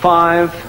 five,